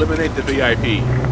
Eliminate the VIP.